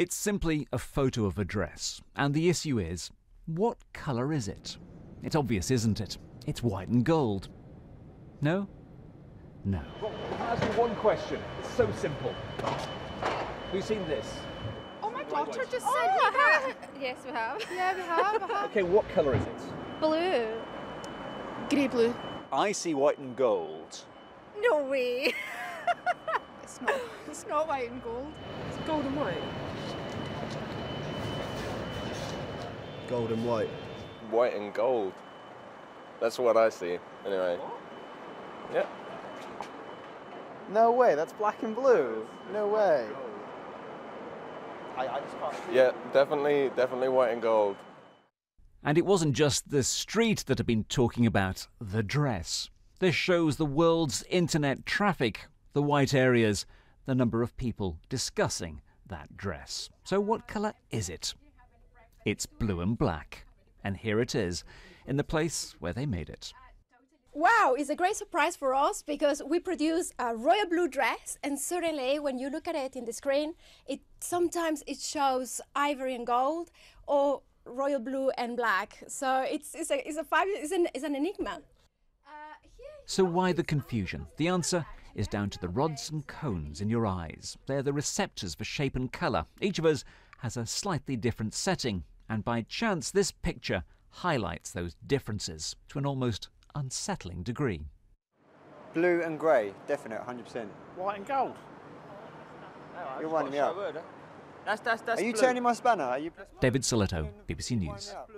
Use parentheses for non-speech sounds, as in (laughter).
It's simply a photo of a dress, and the issue is what colour is it? It's obvious, isn't it? It's white and gold. No? No. Well, can I ask you one question? It's so simple. Have you seen this? Oh, my daughter just said Oh, we I have. (laughs) Yes, we have. Yeah, we have. We have. Okay, what colour is it? Blue. Grey blue. I see white and gold. No way. (laughs) It's not. It's not white and gold. It's gold and white. Gold and white. white and gold. That's what I see, anyway. Yeah. No way, that's black and blue. No way. I, I just can't see. Yeah, definitely, definitely white and gold. And it wasn't just the street that had been talking about the dress. This shows the world's internet traffic, the white areas, the number of people discussing that dress. So, what colour is it? It's blue and black. And here it is, in the place where they made it. Wow, it's a great surprise for us because we produce a royal blue dress, and certainly when you look at it in the screen, it sometimes it shows ivory and gold or royal blue and black. So it's it's a it's a fabulous it's an, it's an enigma. So, why the confusion? The answer is down to the rods and cones in your eyes. They're the receptors for shape and colour. Each of us has a slightly different setting, and by chance, this picture highlights those differences to an almost unsettling degree. Blue and grey, definite, 100%. White and gold. You're winding me up. That's, that's, that's Are you blue. turning my spanner? Are you? David Sillito, BBC News. Wind me up.